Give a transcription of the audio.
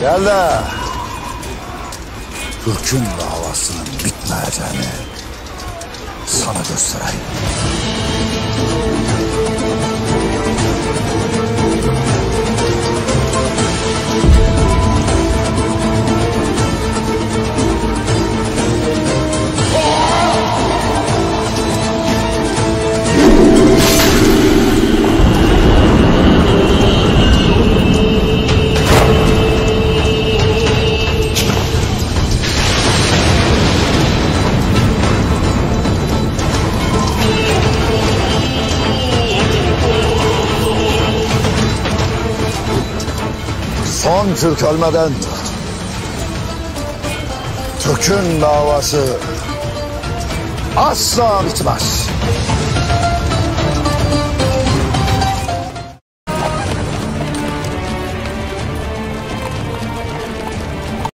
De Türk'ün davasının bitmeyeceğini sana göstereyim. Son Türk ölmeden Türk'ün davası asla bitmez.